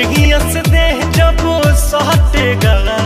ज़िंदगी अस दे जब सहते गला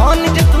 हन जत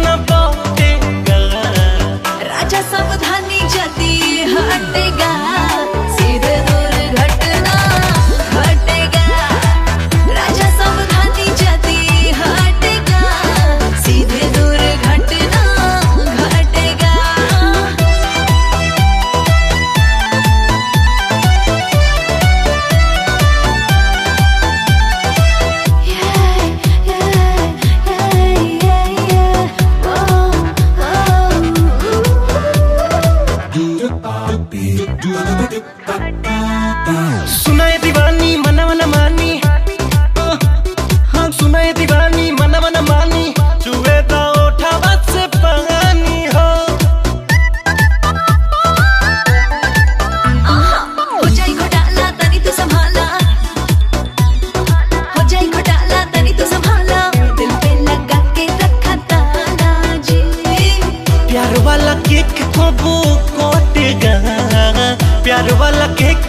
कटेगा प्यार वाला केक कबो कटेगा